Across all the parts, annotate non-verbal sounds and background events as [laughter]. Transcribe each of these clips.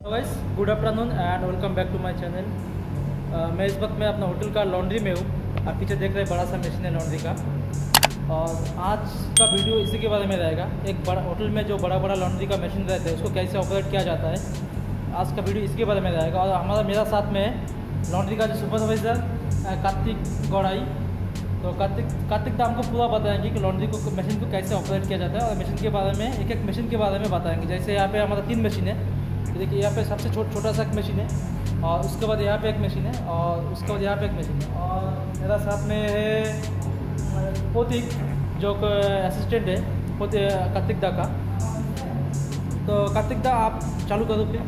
Guys good afternoon and welcome back to my channel मैं इस वक्त मैं अपना होटल का लॉन्ड्री में हूँ। आप पीछे देख रहे हैं बड़ा सा मशीन है लॉन्ड्री का। और आज का वीडियो इसी के बारे में रहेगा। एक बड़ा होटल में जो बड़ा बड़ा लॉन्ड्री का मशीन रहता है, उसको कैसे ऑपरेट किया जाता है, आज का वीडियो इसके बारे में रहेगा। और हमारा, मेरा साथ में है लॉन्ड्री का जो सुपरवाइज़र कार्तिक गौड़ाई। तो कार्तिक कार्तिक दा हमको पूरा बताएँगे कि लॉन्ड्री को मशीन को कैसे ऑपरेट किया जाता है। और मशीन के बारे में एक एक मशीन के बारे में बताएँगे। जैसे यहाँ पे हमारा तीन मशीन है। देखिए, यहाँ पे सबसे छोट, छोटा सा एक मशीन है और उसके बाद यहाँ पे एक मशीन है और उसके बाद यहाँ पे एक मशीन है। और मेरा साथ में है पोतिक, जो असिस्टेंट है, पोते, कार्तिक दा का। तो कार्तिक दा, आप चालू करो फिर।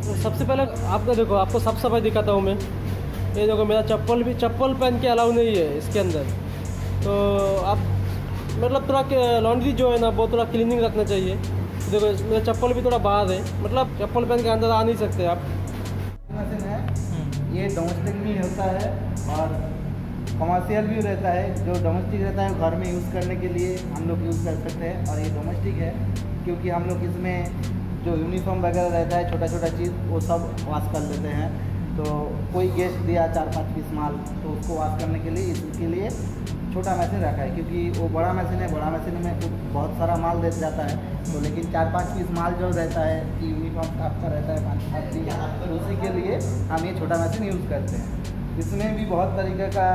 तो सबसे पहले आपको देखो, आपको साफ़ सफ़ाई दिखाता हूँ मैं। ये देखो, मेरा चप्पल भी, चप्पल पहन के अलाउ नहीं है इसके अंदर। तो आप मतलब थोड़ा लॉन्ड्री जो है ना वो थोड़ा क्लीनिंग रखना चाहिए। देखो, मेरा चप्पल भी थोड़ा बाहर है। मतलब चप्पल पहन के अंदर आ नहीं सकते आप। ये डोमेस्टिक भी होता है और कमर्शियल भी रहता है। जो डोमेस्टिक रहता है घर में यूज़ करने के लिए हम लोग यूज़ कर सकते हैं। और ये डोमेस्टिक है, क्योंकि हम लोग इसमें जो यूनिफॉर्म वगैरह रहता है छोटा छोटा चीज़, वो सब वॉश कर लेते हैं। तो कोई गेस्ट दिया चार पाँच पीस माल तो उसको वॉश करने के लिए, इसके लिए छोटा मशीन रखा है, क्योंकि वो बड़ा मशीन है, बड़ा मशीन में तो बहुत सारा माल दे जाता है। तो लेकिन चार पाँच पीस माल जो रहता है कि यूनिफॉर्म आपका रहता है, पाँच पाँच पीस तो उसी के लिए हम ये छोटा मशीन यूज़ करते हैं। इसमें भी बहुत तरीके का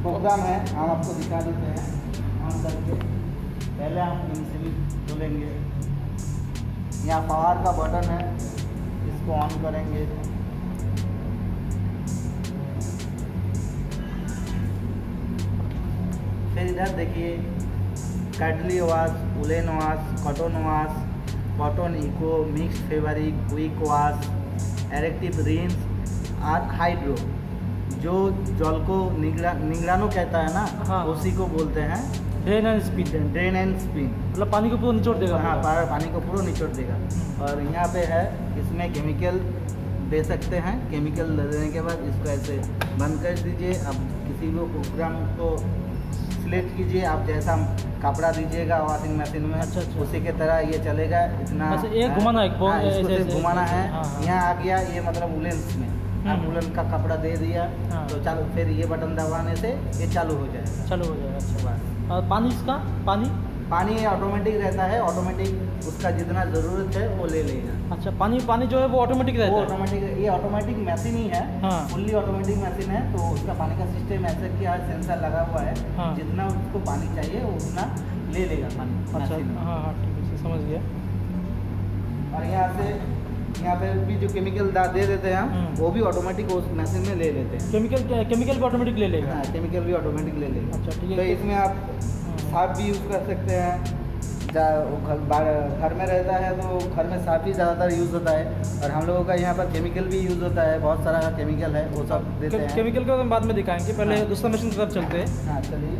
प्रोग्राम है, हम आपको दिखा देते हैं। ऑन करके पहले हम इनिशियली खोलेंगे। यहाँ पावर का बटन है, इसको ऑन करेंगे। इधर देखिए कैटली wash woollen wash cotton wash cotton eco mix fabric quick wash एरेक्टिव rinse और हाइड्रो जो जल को निगरा निगरानो कहता है ना हाँ। उसी को बोलते हैं। Drain and spin drain and spin मतलब पानी को पूरा निचोड़ देगा। हाँ पानी को पूरा निचोड़ देगा। और यहाँ पे है इसमें केमिकल दे सकते हैं। केमिकल देने के बाद इसको ऐसे बंद कर दीजिए। अब किसी को प्रोग्राम को सिलेक्ट कीजिए आप जैसा कपड़ा दीजिएगा वॉशिंग मशीन में अच्छा, अच्छा। उसी के तरह ये चलेगा इतना अच्छा, घुमाना है, हाँ, घुमाना है हाँ, हाँ। यहाँ आ गया ये मतलब उलेन में आप हम्म। उलन का कपड़ा दे दिया हाँ। तो चालू फिर ये बटन दबाने से ये चालू हो जाएगा चालू हो जाएगा अच्छा बात और पानी इसका पानी पानी ऑटोमेटिक रहता है ऑटोमेटिक उसका जितना ज़रूरत है वो ले लेगा अच्छा पानी पानी जो है वो ऑटोमेटिक रहता है? ऑटोमेटिक ये ऑटोमेटिक मशीन ही है। हाँ। फुल्ली ऑटोमेटिक मशीन है तो उसका पानी का सिस्टम ऐसे किया है सेंसर लगा हुआ है। हाँ। जितना उसको पानी चाहिए वो उतना ले लेगा पानी अच्छा हाँ हाँ ठीक है समझ गया। और यहाँ से यहाँ पे भी जो केमिकल दा दे देते हैं हम हम्म। वो भी ऑटोमेटिक उस मशीन में ले लेते हैं। केमिकल केमिकल भी ऑटोमेटिक ले लेगा? हाँ केमिकल भी ऑटोमेटिक ले लेगा। अच्छा ठीक है। तो इसमें आप साफ़ भी यूज़ कर सकते हैं। वो घर घर में रहता है तो घर में साफ़ ही ज़्यादातर यूज़ होता है। और हम लोगों का यहाँ पर केमिकल भी यूज़ होता है बहुत सारा केमिकल है वो सब देते के- हैं। केमिकल के बारे में बाद में दिखाएँगे पहले हाँ। दूसरा मशीन की तरफ़ चलते हैं। हाँ चलिए।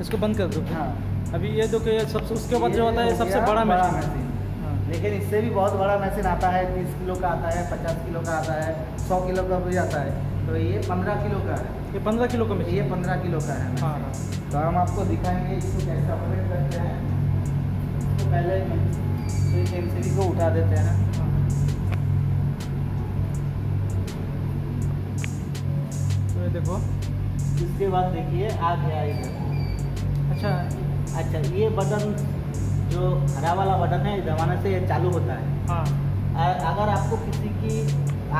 इसको बंद कर दो। हाँ। अभी ये जो कि ये सबसे उसके बाद जो होता है सबसे बड़ा मशीन मशीन हाँ। लेकिन इससे भी बहुत बड़ा मशीन आता है तीस किलो का आता है पचास किलो का आता है सौ किलो का भी आता है। तो ये पंद्रह किलो का है। ये पंद्रह किलो का ये पंद्रह किलो का है। हाँ हाँ। तो हम आपको दिखाएँगे इसको कैसे ऑपरेट करते हैं। इसको पहले स्विच एम को उठा देते हैं। तो ये देखो। इसके बाद देखिए आ गया इधर अच्छा। अच्छा ये बटन जो हरा वाला बटन है दबाने से ये चालू होता है। हाँ। अगर आपको किसी की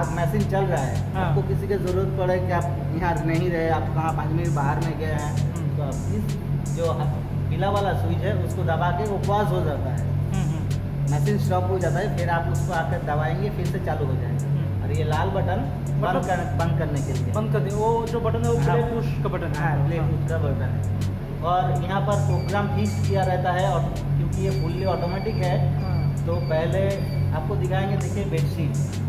आप मशीन चल रहा है हाँ। आपको किसी की ज़रूरत पड़े कि आप यहाँ नहीं रहे आप कहाँ पाँच मिनट बाहर में गए हैं हम्म। तो आप इस जो ह- पीला वाला स्विच है उसको दबा के वो पॉज हो जाता है। हम्म, हम्म, मशीन स्टॉप हो जाता है फिर आप उसको आकर दबाएँगे फिर से चालू हो जाएगा। हम्म। और ये लाल बटन बंद कर बंद करने के लिए। बंद कर दे वो जो बटन है वो हाँ। प्ले पुश का बटन है। हाँ प्ले का बटन है। और यहाँ पर प्रोग्राम फिक्स किया रहता है और क्योंकि ये फुल्ली ऑटोमेटिक है हाँ, तो पहले आपको दिखाएँगे देखिए बेडशीट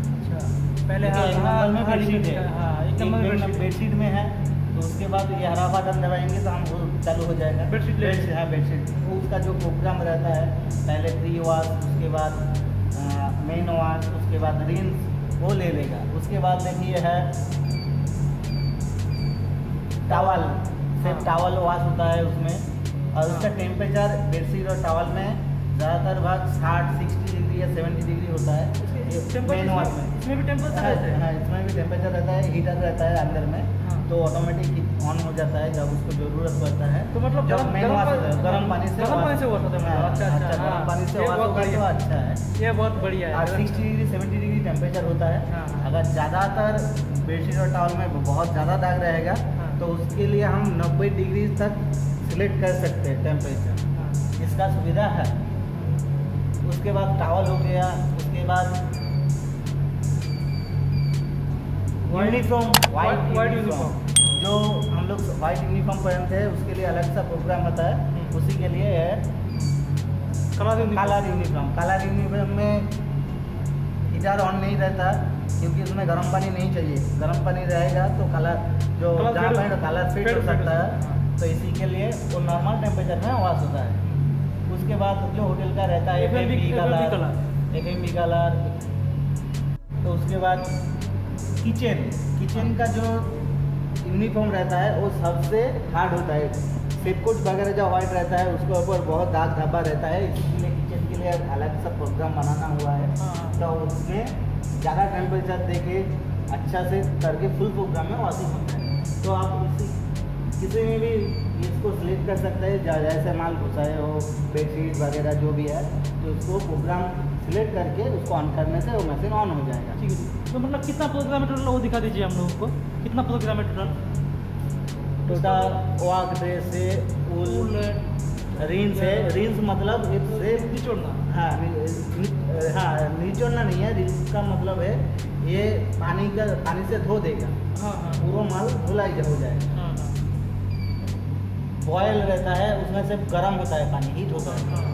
पहले हाँ, नंबर में हाँ, बेडशीट है। हाँ एक नंबर में बेडशीट में है तो उसके बाद ये हरा बटन दबाएँगे तो हम वो चालू हो जाएगा। बेडशीट ले हाँ बेडशीट। वो उसका जो प्रोग्राम रहता है पहले प्री वाश उसके बाद मेन वाश उसके बाद रिंस वो ले लेगा। उसके बाद देखिए है टावल सिर्फ़ हाँ। टावल वॉश होता है उसमें। और उसका हाँ। टेम्परेचर बेडशीट और टावल में ज़्यादातर भाग साठ सिक्सटी डिग्री या सेवेंटी डिग्री होता है मेन वाल में इसमें भी टेम्परेचर हाँ, रहता है हाँ, इसमें भी टेम्परेचर रहता है हीटर रहता है अंदर में हाँ। तो ऑटोमेटिक ऑन हो जाता है जब उसको ज़रूरत पड़ता है तो मतलब जब गरम- मेन गरम वाश पानी- होता है, गरम पानी से गरम पानी से होता है मतलब। हाँ, अच्छा, अच्छा, गरम हाँ। पानी से wash बहुत तो अच्छा है ये बहुत बढ़िया है sixty degree seventy degree temperature होता है हाँ, हाँ। अगर ज़्यादातर बेडशीट और टॉवल में बहुत ज़्यादा दाग रहेगा हाँ। तो उसके लिए हम नब्बे डिग्री तक सिलेक्ट कर सकते हैं टेम्परेचर हाँ। इसका सुविधा है उसके बाद टावल हो गया उसके बाद यूनिफॉर्म वाइट white यूनिफॉर्म जो हम लोग वाइट यूनिफॉर्म पहनते हैं उसके लिए अलग सा प्रोग्राम होता है। हम्म। उसी के लिए है कलर यूनिफॉर्म। कलर यूनिफॉर्म में हीटर ऑन नहीं रहता क्योंकि उसमें गर्म पानी नहीं चाहिए। गर्म पानी रहेगा तो कलर जो कलर फिट हो हो सकता सकता है। तो इसी के लिए वो नॉर्मल टेम्परेचर में वॉश होता है। उसके बाद जो होटल का रहता है F M B colour. F M B colour तो उसके बाद किचन किचन का जो यूनिफॉर्म रहता है वो सबसे हार्ड होता है। सेपकोट वगैरह जो वाइट रहता है उसके ऊपर बहुत दाग धब्बा रहता है। इसलिए किचन के लिए अलग सा प्रोग्राम बनाना हुआ है। हाँ, हाँ। तो उसमें ज़्यादा टेम्परेचर दे के अच्छा से करके फुल प्रोग्राम में वॉशिंग होता है। तो आप इसी किसी में भी इसको सिलेक्ट कर सकते हैं जैसे माल घुसाए हो बेडशीट वगैरह जो भी है तो उसको प्रोग्राम सिलेक्ट करके उसको ऑन करने से वो मशीन ऑन हो जाएगा। ठीक है तो मतलब कितना प्रोग्राम है टोटल वो दिखा दीजिए हम लोगों को? कितना प्रोग्राम है टोटल टोटल वाक से उल रिंस है। रिंस मतलब इससे निचोड़ना। हाँ नि- हाँ निचोड़ना नहीं है रिंस का मतलब है ये पानी का पानी से धो देगा। हाँ हाँ। पूरा माल धुलाई हो जाएगा। हाँ हाँ बॉयल रहता है उसमें से गर्म होता है पानी हीट होता है हाँ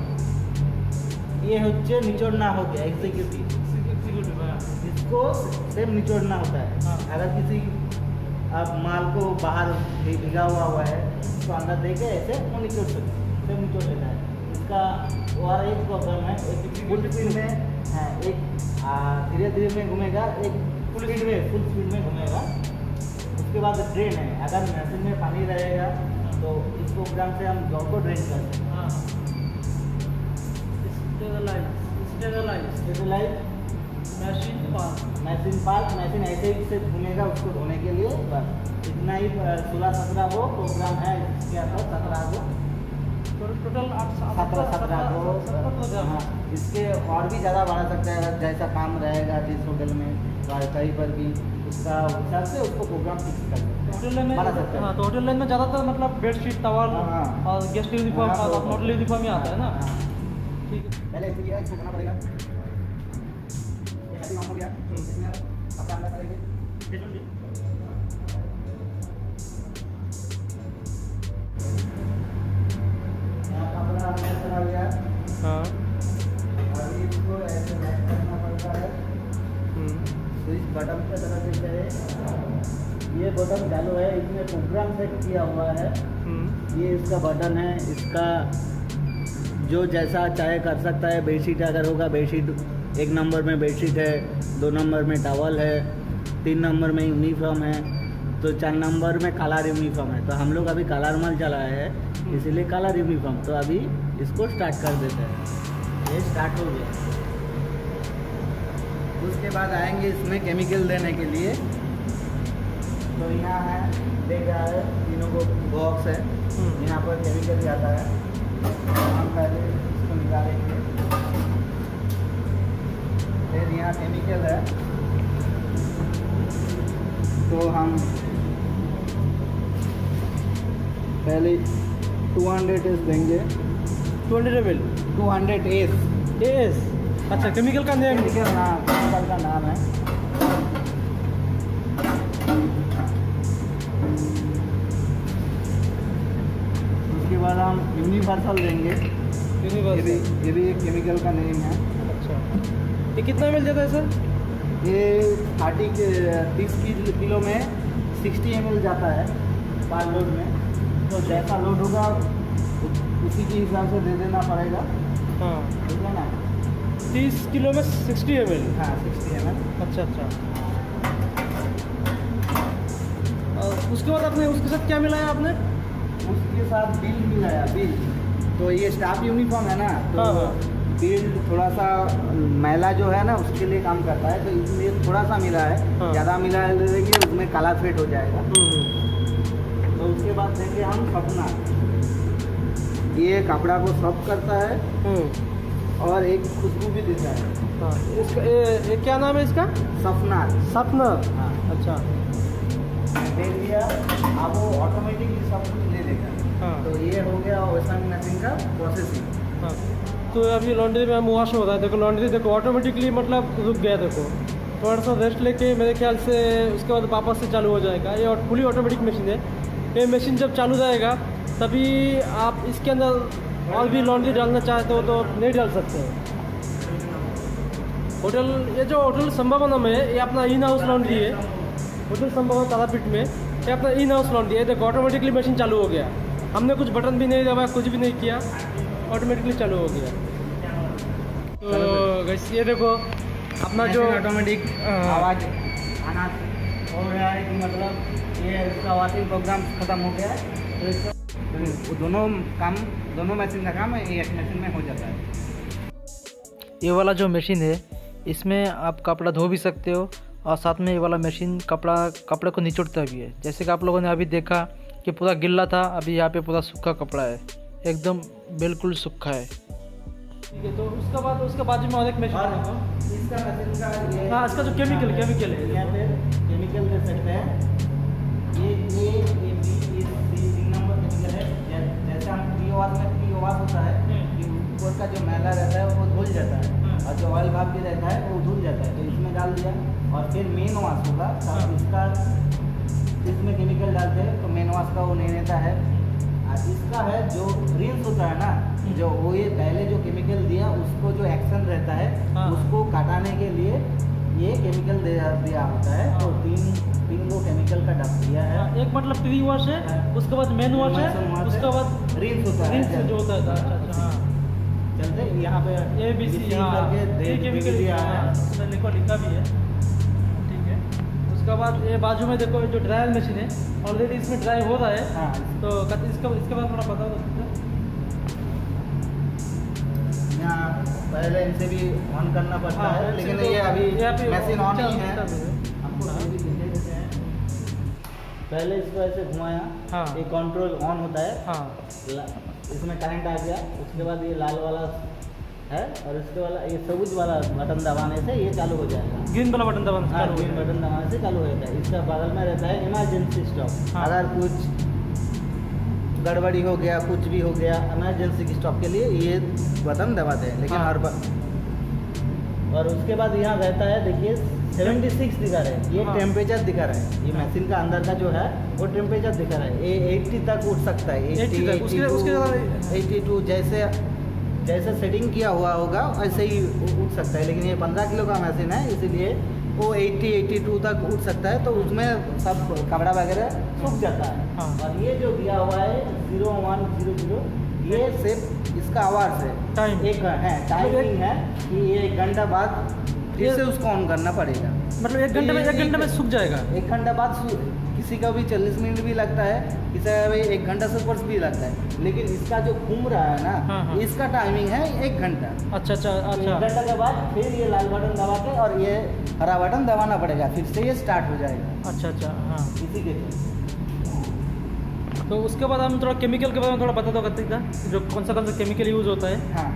ये হচ্ছে निचोड़ना हो गया एग्जीक्यूटिव एग्जीक्यूटिव हाँ इसको सेम निचोड़ना होता है हाँ। अगर किसी आप माल को बाहर भी भिगा हुआ हुआ है उसको अंदर दे के ऐसे वो निचोड़ सकते हैं सेम निचोड़ लेता है इसका और एक प्रॉब्लम है एक फुल स्पीड में हाँ एक धीरे धीरे में घूमेगा एक फुल स्पीड में फुल स्पीड में घूमेगा उसके बाद ड्रेन है अगर मशीन में पानी रहेगा तो इस प्रोग्राम से हम जॉब को ड्रेन कर सकते हैं। हाँ। मशीन मशीन पार्क मशीन ऐसे ही से घूमेगा उसको धोने के लिए। बस। इतना ही सोलह सत्रह वो प्रोग्राम है इसके अंदर सत्रह को टोटल सत्रह सत्रह को हाँ। इसके और भी ज़्यादा बढ़ा सकते हैं जैसा काम रहेगा जिस होटल में कहीं पर भी उसका हिसाब से उसको प्रोग्राम फिक्स कर सकते होटल लाइन में बना सकते हैं तो होटल लाइन में ज़्यादातर मतलब बेडशीट टवल हाँ, हाँ। और गेस्ट यूनिफॉर्म और होटल यूनिफॉर्म ही आता है ना। ठीक है पहले करना पड़ेगा बटन पे तरह हैं ये बटन चालू है इसमें प्रोग्राम सेट किया हुआ है। ये इसका बटन है इसका जो जैसा चाहे कर सकता है बेडशीट अगर होगा बेडशीट एक नंबर में बेडशीट है दो नंबर में टॉवल है तीन नंबर में यूनिफॉर्म है तो चार नंबर में कलर यूनिफॉर्म है। तो हम लोग अभी कलर माल चलाए हैं इसीलिए कलर यूनिफॉर्म तो अभी इसको स्टार्ट कर देते हैं। ये स्टार्ट हो गया। उसके बाद आएँगे इसमें केमिकल देने के लिए। तो यहाँ है देख रहा है तीनों को बॉक्स है। यहाँ पर केमिकल जाता है। हम पहले इसको निकालेंगे। फिर यहाँ केमिकल है। तो हम पहले 200 एस देंगे। Two hundred M L 200 S S अच्छा केमिकल का नेम केमिकल हाँ केमिकल का नाम है। उसके बाद हम यूनिवर्सल देंगे। ये भी यूनिवर्सल ये भी एक केमिकल का नेम है। अच्छा। ये कितना एम एल देता है सर ये थर्टी के तीस किलो में सिक्सटी एम जाता है पार लोड में। तो जैसा लोड होगा उसी के हिसाब से दे देना पड़ेगा। हाँ। तीस किलो में सिक्सटी एम एल हाँ सिक्सटी एम अच्छा अच्छा। उसके बाद आपने उसके साथ क्या मिलाया आपने? उसके साथ बिल मिलाया बिल। तो ये स्टाफ यूनिफॉर्म है ना तो हाँ, हाँ। बिल थोड़ा सा मैला जो है ना उसके लिए काम करता है तो इसलिए थोड़ा सा मिला है। हाँ। ज़्यादा मिला है देखिए उसमें काला फेट हो जाएगा। हम्म, तो उसके बाद देंगे हम सपना ये कपड़ा को सॉफ्ट करता है। हम्म, और एक खुशबू भी देता है। हाँ। इसका ये, ये क्या नाम है इसका? सपना सपना हाँ। अच्छा। दे दिया अब वो ऑटोमेटिकली सब कुछ ले लेगा। हाँ। तो ये हो गया वॉशिंग मशीन का प्रोसेसिंग हाँ। तो अभी लॉन्ड्री में हम वॉश हो रहा है। देखो लॉन्ड्री देखो ऑटोमेटिकली मतलब रुक गया देखो। थोड़ा सा रेस्ट लेके मेरे ख्याल से उसके बाद वापस से चालू हो जाएगा। ये फुली ऑटोमेटिक मशीन है। ये मशीन जब चालू रहेगा तभी आप इसके अंदर और भी लॉन्ड्री डालना चाहते हो तो नहीं डाल सकते। हो होटल ये जो होटल संभावना में ये अपना इन हाउस लॉन्ड्री है। होटल संभावना तारापीठ में ये अपना इन हाउस लॉन्ड्री है देखो ऑटोमेटिकली मशीन चालू हो गया। हमने कुछ बटन भी नहीं दबाया कुछ भी नहीं किया ऑटोमेटिकली चालू हो गया। तो guys, ये देखो अपना जो ऑटोमेटिक। आवाज़ आना हो गया है कि मतलब ये इसका वॉशिंग प्रोग्राम खत्म हो गया है। तो इसका दोनों काम दोनों मशीन का काम एक मशीन में हो जाता है। ये वाला जो मशीन है इसमें आप कपड़ा धो भी सकते हो और साथ में ये वाला मशीन कपड़ा कपड़े को निचोड़ता भी है। जैसे कि आप लोगों ने अभी देखा कि पूरा गिल्ला था अभी यहाँ पे पूरा सूखा कपड़ा है। एकदम बिल्कुल सूखा है। ठीक है तो उसके बाद उसके बाजू में और एक मशीन और इसका मशीन का ये हाँ इसका जो केमिकल केमिकल है। यहाँ पे केमिकल दे सकते हैं। दिया और फिर मेन वाश होगा हाँ। तब इसका इसमें केमिकल डालते हैं तो मेन वाश का वो नहीं रहता है और इसका है जो रिंस होता है ना जो वो ये पहले जो केमिकल दिया उसको जो एक्शन रहता है हाँ। उसको काटाने के लिए ये केमिकल दिया दिया होता है तो हाँ। तीन तीन गो केमिकल का डब दिया है हाँ, एक मतलब प्री वॉश है हाँ। उसके बाद मेन वॉश है उसके बाद रिंस होता है जो होता है यहाँ पे ए बी सी हाँ है लिखो लिखा भी है। ठीक है। उसके बाद ये बाजू में देखो जो ड्रायर मशीन है ऑलरेडी इसमें ड्राई हो रहा है। हाँ। तो इसका इसके बाद थोड़ा बताओ। पहले इनसे भी ऑन करना पड़ता हाँ, है लेकिन तो ये अभी मशीन ऑन ऊंचा- ही। हैं। पहले इसको ऐसे घुमाया हाँ। ये कंट्रोल ऑन होता है। हाँ। इसमें करंट आ गया उसके बाद ये लाल वाला है और इसके वाला ये सबूज वाला बटन दबाने से ये चालू हो जाएगा। ग्रीन वाला बटन दबाना हाँ ग्रीन बटन दबाने से चालू हो जाता है। इसका बगल में रहता है इमरजेंसी स्टॉप हाँ। अगर कुछ गड़बड़ी हो गया कुछ भी हो गया इमरजेंसी की स्टॉप के लिए ये बटन दबाते हैं। लेकिन हाँ। हर बार और उसके बाद यहाँ रहता है देखिए 76 दिखा रहा है। ये हाँ। टेम्परेचर दिखा रहा है। ये हाँ। मशीन का अंदर का जो है वो टेम्परेचर दिखा रहा है। ये 80 तक उठ सकता है। 80 तक, उसके- उसके ज़्यादा- 82 जैसे जैसे सेटिंग किया हुआ होगा वैसे ही उठ सकता है। लेकिन ये 15 किलो का मशीन है इसीलिए वो 80 82 तक उठ सकता है। तो उसमें सब कपड़ा वगैरह सूख जाता है। हाँ। और ये जो दिया हुआ है ज़ीरो वन ज़ीरो ज़ीरो ये सिर्फ़ इसका आवाज़ है। टाइम एक है टाइमिंग है कि ये एक घंटा बाद फिर से उसको ऑन करना पड़ेगा। मतलब एक घंटे में एक घंटे में सूख जाएगा। एक घंटा बाद किसी का भी चालीस मिनट भी लगता है किसी का भी एक घंटा से ऊपर भी लगता है। लेकिन इसका जो घूम रहा है हाँ, ना हाँ। इसका टाइमिंग है एक घंटा। अच्छा अच्छा एक अच्छा। घंटा के बाद फिर ये लाल बटन दबा के और ये हरा बटन दबाना पड़ेगा फिर से ये स्टार्ट हो जाएगा। अच्छा अच्छा हाँ। इसी के तो उसके बाद हम थोड़ा केमिकल के बारे में थोड़ा बता दो करते था? जो कौन सा कौन सा केमिकल यूज़ होता है? हाँ।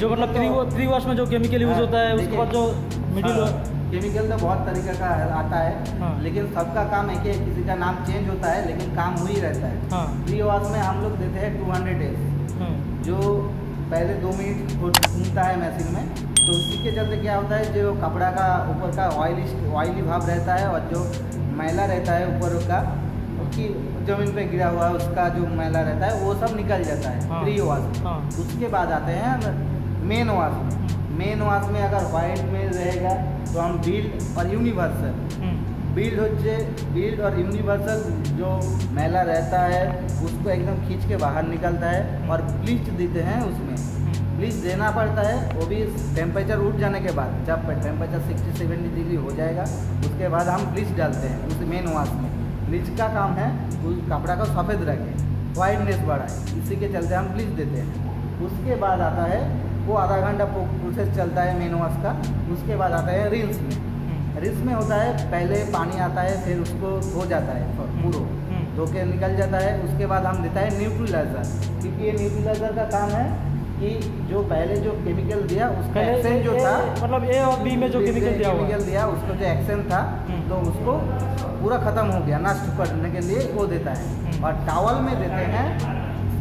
जो मतलब प्री वॉश में जो केमिकल यूज़ हाँ, होता है उसके बाद जो मिडिल हाँ, केमिकल तो बहुत तरीके का आता है हाँ। लेकिन सबका काम एक ही किसी का नाम चेंज होता है लेकिन काम वही रहता है। हाँ। वॉश में हम लोग देते हैं टू हंड्रेड डेज़ जो पहले दो मिनट घूमता है मशीन में तो उसी के चलते क्या होता है जो कपड़ा का ऊपर का ऑयली ऑयली भाव रहता है और जो मैला रहता है ऊपर का कि ज़मीन पे गिरा हुआ है उसका जो मैला रहता है वो सब निकल जाता है हाँ। प्री वॉश हाँ। उसके बाद आते हैं मेन वॉश में मेन वॉश में अगर वाइट में रहेगा तो हम बिल्ड और यूनिवर्सल हम्म, बिल्ड হচ্ছে बिल्ड और यूनिवर्सल जो मैला रहता है उसको एकदम खींच के बाहर निकलता है और ब्लीच देते हैं उसमें हम्म, ब्लीच देना पड़ता है वो भी टेम्परेचर उठ जाने के बाद जब टेम्परेचर सिक्सटी सेवेंटी डिग्री हो जाएगा उसके बाद हम ब्लीच डालते हैं उस मेन वाश में ब्लीच का काम है उस कपड़ा को सफ़ेद रखे वाइटनेस बढ़ाए इसी के चलते हम ब्लीच देते हैं उसके बाद आता है वो आधा घंटा प्रोसेस चलता है मेन वॉश का उसके बाद आता है रिल्स में। हम्म, रिल्स में होता है पहले पानी आता है फिर उसको धो जाता है पूरा। हम्म, धो के निकल जाता है उसके बाद हम देता है न्यूट्रिलाइजर क्योंकि ये न्यूट्रिलाइजर का काम है कि जो पहले जो केमिकल दिया उसका एक्सेंट जो था मतलब ए और बी में जो केमिकल दिया केमिकल दिया उसको जो एक्सेंट था हम्म। तो उसको पूरा खत्म हो गया नष्ट करने के लिए वो देता है। हम्म। और टावल में देते हैं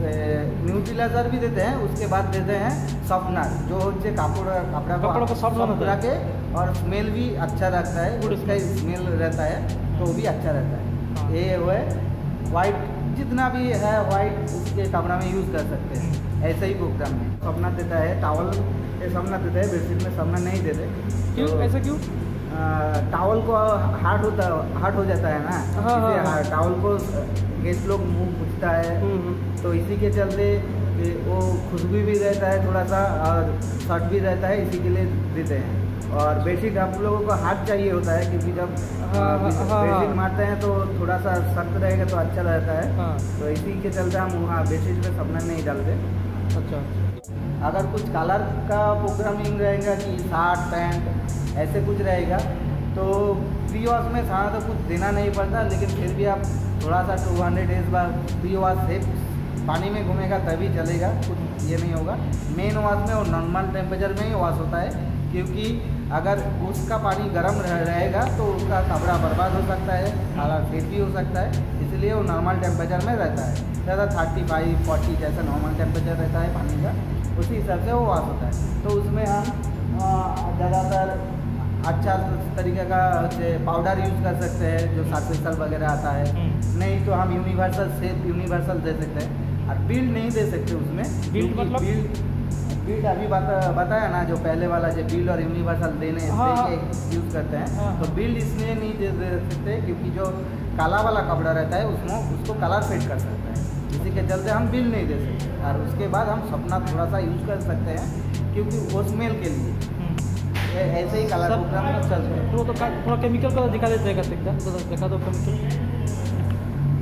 न्यूट्रिलाइजर भी देते हैं उसके बाद देते हैं सॉफ्टनर जो होते कपड़ा कपड़ा कपड़ा को सॉफ्ट रखे और स्मेल भी अच्छा रहता है गुड उसका स्मेल रहता है तो भी अच्छा रहता है। हाँ। ये वो है वाइट जितना भी है वाइट उसके कपड़ा में यूज़ कर सकते हैं। ऐसे ही प्रोग्राम में। सपना देता है टावल ये सपना देता है बेडशीट में सपना नहीं देते। क्यों? तो, ऐसा क्यों? टावल को हार्ड होता हार्ड हो जाता है ना हाँ, हाँ, हाँ, टावल को गेस्ट लोग मुँह पूछता है। हम्म, हम्म। तो इसी के चलते वो खुशबू भी रहता है थोड़ा सा और शर्ट भी रहता है इसी के लिए देते हैं। और बेडशीट आप लोगों को हाथ चाहिए होता है क्योंकि जब हाँ, हाँ, हाँ, बेडशीट हाँ। मारते हैं तो थोड़ा सा सख्त रहेगा तो अच्छा रहता है। हाँ। तो इसी के चलते हम वहाँ बेडशीट में सपना नहीं डालते। अच्छा। अगर कुछ कलर का प्रोग्रामिंग रहेगा कि शर्ट पैंट ऐसे कुछ रहेगा तो प्री वॉश में सारा तो कुछ देना नहीं पड़ता लेकिन फिर भी आप थोड़ा सा टू हंड्रेड डेज़ बाद प्री वॉश से पानी में घूमेगा तभी चलेगा कुछ ये नहीं होगा। मेन वॉश में वो नॉर्मल टेम्परेचर में ही वॉश होता है क्योंकि अगर उसका पानी गर्म रह, रहेगा तो उसका कपड़ा बर्बाद हो सकता है कलर फेड भी हो सकता है इसलिए वो नॉर्मल टेम्परेचर में रहता है। ज़्यादा थर्टी फाइव फोर्टी जैसा नॉर्मल टेम्परेचर रहता है पानी का उसी हिसाब से वो वॉश होता है। तो उसमें हम ज़्यादातर अच्छा तरीके का पाउडर यूज़ कर सकते हैं जो सार्फिसल वगैरह आता है। हम्म। नहीं तो हम यूनिवर्सल सेफ़ यूनिवर्सल दे सकते हैं। बिल्ड नहीं दे सकते उसमें Build मतलब? बिल्ड बिल्ड अभी बता बताया ना जो पहले वाला जो बिल्ड और यूनिवर्सल देने हाँ, हाँ। यूज़ करते हैं हाँ, तो। बिल्ड इसलिए नहीं दे दे सकते क्योंकि जो काला वाला कपड़ा रहता है उसमें उसको कलर फेड कर सकते हैं इसी के चलते हम बिल नहीं दे सकते और उसके बाद हम सपना थोड़ा सा यूज़ कर सकते हैं क्योंकि वो स्मेल के लिए हम्म। ऐसे ही कलर सर, प्रोग्राम हैं तो तो थोड़ा केमिकल का दिखा देते हैं तो दिखा दो केमिकल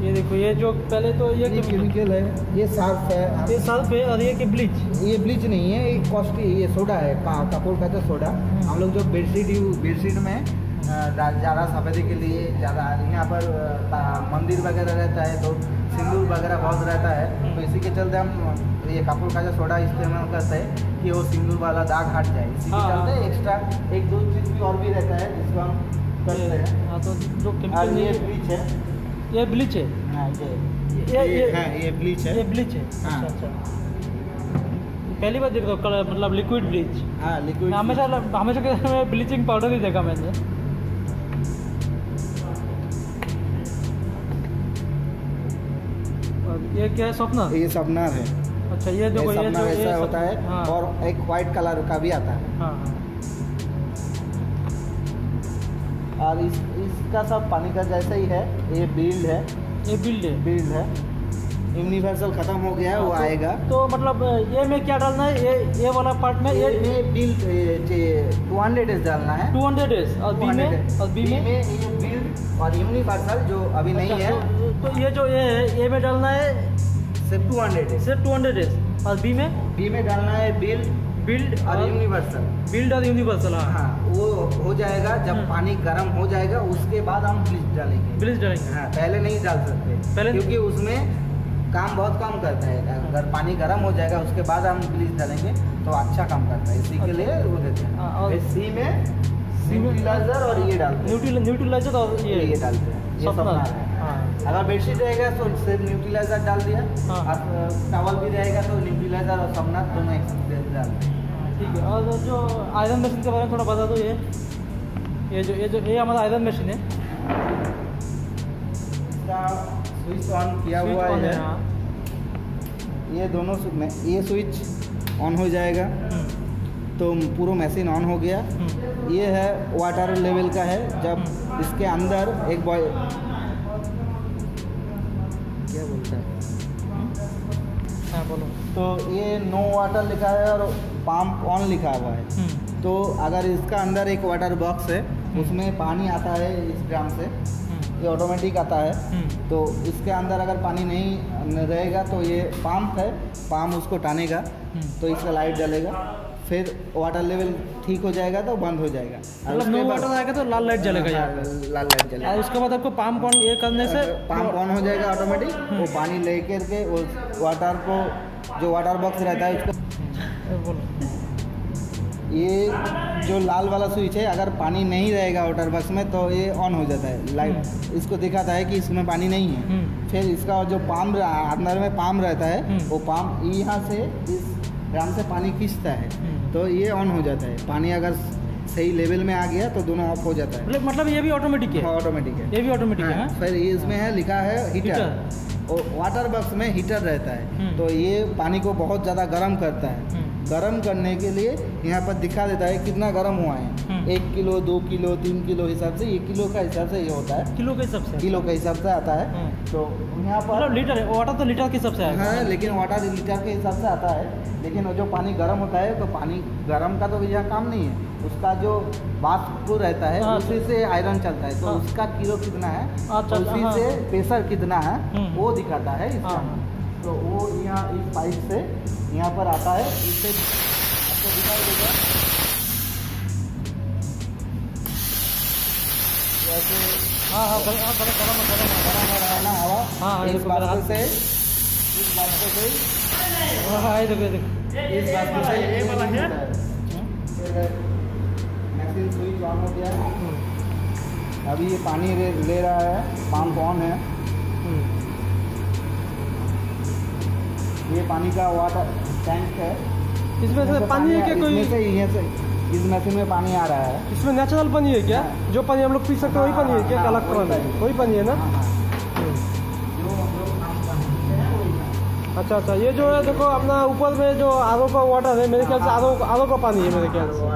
ये देखो ये जो पहले तो ये ये केमिकल है ये सार्फ है ये सर्फ है और ये की ब्लीच ये ब्लीच नहीं है ये कॉस्टली ये सोडा है कपूर का जो सोडा हम लोग जो बेडशीट बेडशीट में ज़्यादा सफेदी के लिए ज़्यादा यहाँ पर मंदिर वगैरह रहता है तो सिंदूर वगैरह बहुत रहता है तो इसी के चलते हम ये कपूर का जो सोडा इस्तेमाल करते हैं कि वो सिंदूर वाला दाग हट जाए। इसी के हाँ, चलते। एक्स्ट्रा एक दो चीज़ भी और भी रहता है जिसको हम करते हैं। हाँ तो जो केमिकल ये ब्लीच है ये ब्लीच है। हाँ ये ये ये हाँ ये ब्लीच है। ये ब्लीच है। हाँ। अच्छा अच्छा। पहली बार देख रहा हूँ कलर मतलब लिक्विड ब्लीच हाँ लिक्विड हमेशा हमेशा के ब्लीचिंग पाउडर ही देखा मैंने। और ये क्या है स्वप्न? ये सपनार है। अच्छा ये देखो ये ये सपना ये ऐसा होता है हाँ। और एक व्हाइट कलर का भी आता है हाँ। और इस इसका सब पानी का जैसा ही है ये बिल्ड है। ये बिल्ड है। बिल्ड है। यूनिवर्सल खत्म हो गया है वो तो- आएगा। तो मतलब ये में क्या डालना है? ये ये वाला पार्ट में ये ये बिल्ड टू हंड्रेड एस डालना है। 200 डेज़ और बी में? और बी में? बिल्ड और यूनिवर्सल जो अभी नहीं अच्छा, है तो, तो ये जो ये है ये में डालना है सिर्फ़ टू हंड्रेड एस सिर्फ़ 200 डेज़ और बी में? बी में डालना है बिल्ड बिल्ड और यूनिवर्सल बिल्ड और यूनिवर्सल हाँ। हाँ वो हो जाएगा जब हम्म। पानी गर्म हो जाएगा उसके बाद हम ब्लीच डालेंगे। ब्लीच डालेंगे। हाँ पहले नहीं डाल सकते पहले- क्योंकि उसमें काम बहुत कम करता है। अगर पानी गर्म हो जाएगा उसके बाद हम ब्लीच डालेंगे तो अच्छा काम करता है। इसी के अच्छा। लिए वो देते हैं। हाँ, सी में- न्यूट्रिलाइजर और ये डालते हैं। न्यूट्रिल न्यूट्रिलाइजर और ये ये डालते हैं। ये सपना है। हाँ। अगर बेडशीट रहेगा तो सिर्फ़ न्यूट्रिलाइजर डाल दिया। हाँ। और भी रहेगा तो न्यूट्रिलाइजर और सपना दोनों एक साथ ठीक है। और जो आयरन मशीन के बारे में थोड़ा बता दो ये। ये जो ये जो ये हमारा आयरन मशीन है। स्विच ऑन किया हुआ है हाँ। ये दोनों में ये स्विच ऑन हो जाएगा। हम्म, तो पूरा मशीन ऑन हो गया। हम्म, ये है वाटर लेवल का है जब इसके अंदर एक बॉय क्या बोलता है? हाँ बोलो। तो ये नो वाटर लिखा है और पंप ऑन लिखा हुआ है। हम्म, तो अगर इसका अंदर एक वाटर बॉक्स है उसमें पानी आता है इस ड्राम से हम्म, ये ऑटोमेटिक आता है। हम्म, तो इसके अंदर अगर पानी नहीं रहेगा तो ये पंप है पंप उसको टानेगा हम्म। तो इसका लाइट जलेगा। फिर वाटर लेवल ठीक हो जाएगा तो बंद हो जाएगा। मतलब नो वाटर आएगा तो लाल लाइट जलेगा हाँ, लाल लाइट जलेगा। और उसके बाद आपको पाम ऑन ये करने से पंप ऑन हो जाएगा ऑटोमेटिक वो पानी ले करके वो वाटर को जो वाटर बॉक्स रहता है उसको हम्म, ये जो लाल वाला स्विच है अगर पानी नहीं रहेगा वाटर बॉक्स में तो ये ऑन हो जाता है। लाइट इसको दिखाता है कि इसमें पानी नहीं है। हम्म, फिर इसका जो पाम अंदर में पाम रहता है हम्म। वो पाम यहाँ से इस ड्रम से पानी खींचता है। हम्म। तो ये ऑन हो जाता है। पानी अगर सही लेवल में आ गया तो दोनों ऑफ़ हो जाता है। मतलब मतलब ये भी ऑटोमेटिक है? ऑटोमेटिक है। ये भी ऑटोमेटिक है हाँ, हाँ? फिर इसमें है लिखा है हीटर और वाटर बॉक्स में हीटर रहता है। हम्म। तो ये पानी को बहुत ज़्यादा गर्म करता है। हम्म, गर्म करने के लिए यहाँ पर दिखा देता है कितना गर्म हुआ है। हम्म। एक किलो दो किलो तीन किलो हिसाब से एक किलो का हिसाब से ये होता है। किलो के हिसाब से? किलो के हिसाब से आता है। तो यहाँ पर मतलब लीटर है वाटर तो लीटर के हिसाब से आएगा हाँ लेकिन वाटर लीटर के हिसाब से आता है लेकिन वो जो पानी गर्म होता है तो पानी गर्म का तो यहाँ काम नहीं है उसका जो वाष्प रहता है हाँ। उसी से आयरन चलता है तो हाँ। उसका किलो कितना है अच्छा, उसी हाँ। से प्रेशर कितना है हम्म। वो दिखाता है इसका हाँ। तो वो यहाँ इस पाइप से यहाँ पर आता है इससे आपको दिखाई देगा जैसे हाँ हाँ गरम हाँ, गरम गरम गरम गर्म हो ना हवा। हाँ, इस बात से इस बात से हाँ, हाँ देखो देखो। इस बात से ये वाला है? फिर स्विच ऑन हो गया अभी ये पानी ले, ले रहा है। पंप कौन है। हम्म, ये पानी का वाटर टैंक है। इसमें से पानी है क्या कोई? इसमें से यहाँ से। इस मशीन में पानी आ रहा है इसमें नेचुरल पानी है क्या हाँ। जो पानी हम लोग पी सकते हैं वही पानी है क्या हाँ, अलग पानी पानी। वही पानी है ना हाँ, हाँ। हैं। अच्छा अच्छा ये जो है देखो अपना ऊपर में जो आरो का वाटर है मेरे ख्याल से आरो आरो का पानी है मेरे ख्याल से है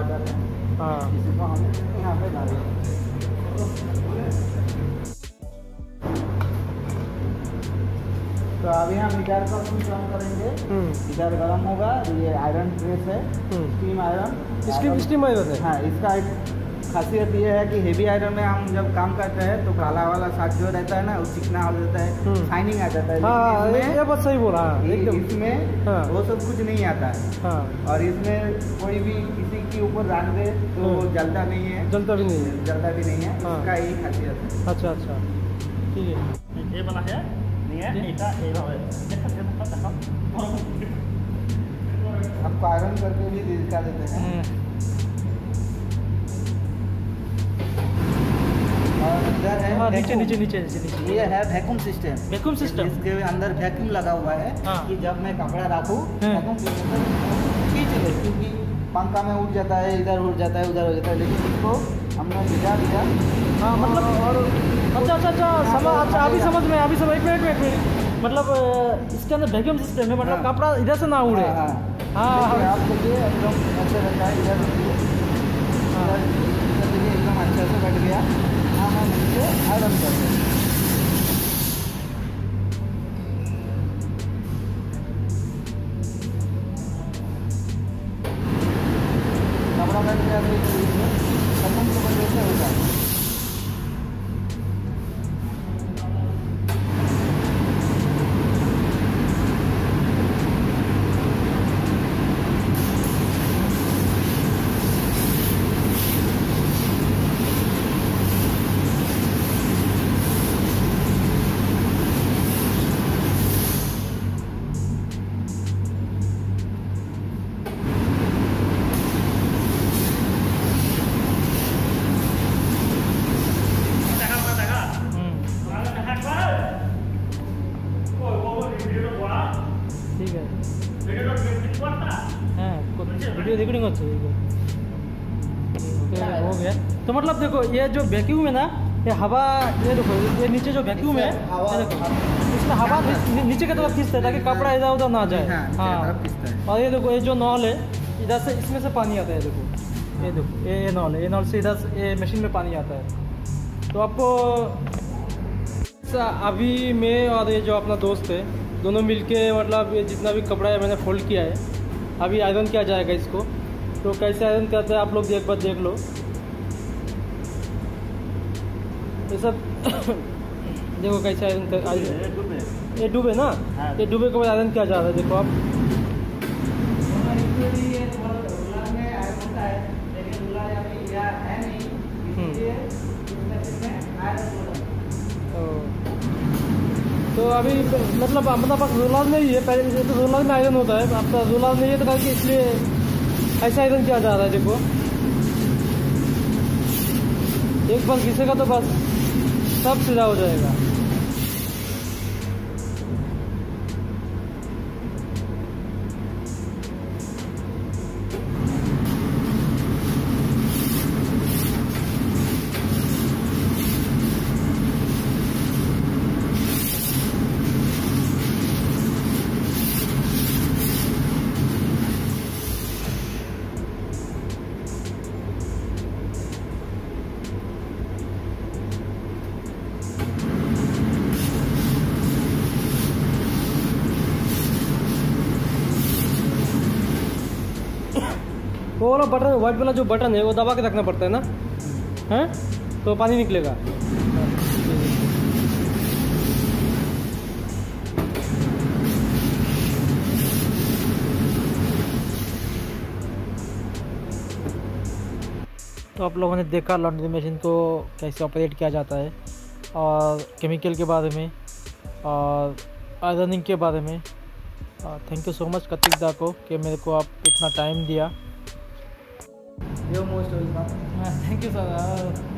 तो अभी हम हीटर का स्विच ऑन करेंगे। हम्म, हीटर गर्म होगा ये आयरन प्रेस है हम्म। Steam iron steam steam iron है? हाँ इसका खासियत ये है कि हेवी आयरन में हम जब काम करते हैं तो काला वाला साथ जो रहता है ना वो चिकना हो जाता है हम्म। शाइनिंग आ जाता है। हाँ लेकिन ये बात सही बोला हाँ इसमें हाँ। वो सब कुछ नहीं आता है। हाँ। और इसमें कोई भी किसी के ऊपर रख दे तो हम्म। जलता नहीं है। जलता भी नहीं है। जलता भी नहीं है। हाँ। इसका यही खासियत है। अच्छा अच्छा। ठीक है। ये वाला है। आपको आयरन करके भी दिखा देते हैं नीचे नीचे नीचे नीचे ये है वैक्यूम सिस्टम वैक्यूम सिस्टम इसके अंदर वैक्यूम लगा हुआ है हाँ। कि जब मैं कपड़ा रखूँ हाँ। वैक्यूम खींच ले क्योंकि पंखा में उठ जाता है इधर उठ जाता है उधर हो जाता है। लेकिन इसको हमने भिजा दिया हाँ मतलब और अच्छा अच्छा अच्छा समझ अच्छा अभी समझ में अभी समझ एक मिनट एक मिनट मतलब इसके अंदर वैक्यूम सिस्टम है मतलब हाँ। कपड़ा इधर से ना उड़े हाँ, हाँ। आपके हाँ। आप देखिए एकदम अच्छे रहता है इधर हाँ। एकदम अच्छे से बैठ गया वीडियो रिकॉर्डिंग होती है? हो गया। तो मतलब देखो ये जो वैक्यूम है ना ये हवा ये देखो ये नीचे जो वैक्यूम है ये इसमें हवा नीचे की तरफ़ खींचता है ताकि कपड़ा इधर उधर ना जाए। हाँ, है। और ये देखो ये जो नॉल है इधर से इसमें से पानी आता है देखो। ये देखो ये ये नॉल है ये नॉल से इधर ये मशीन में पानी आता है। तो आपको अभी मैं और ये जो अपना दोस्त है दोनों मिलके मतलब ये जितना भी कपड़ा है मैंने फोल्ड किया है। अभी आयरन किया जाएगा इसको। तो कैसे आयरन करते हैं आप लोग एक बार देख लो। ये सब [coughs] देखो कैसे आयरन कर आयरन ये डूबे। ना? हाँ। ये डूबे के बाद आयरन किया जा रहा है देखो आप। है है नहीं। तो अभी मतलब अपना पास रोलाज नहीं है पहले तो रोलाज में आयरन होता है आपका रोलाज नहीं है तो बाकी इसलिए ऐसा आयरन किया जा रहा है, देखो। एक बार घिसेगा तो बस, सब सीधा हो जाएगा। वाला बटन व्हाइट वाला जो बटन है, वो दबा के रखना पड़ता है ना? हैं? तो पानी निकलेगा। तो आप लोगों ने देखा लॉन्ड्री मशीन को कैसे ऑपरेट किया जाता है, और केमिकल के बारे में, और आयरनिंग के बारे में। थैंक यू सो मच कतिक दा को, कि मेरे को आप इतना टाइम दिया। ये most welcome thank you sir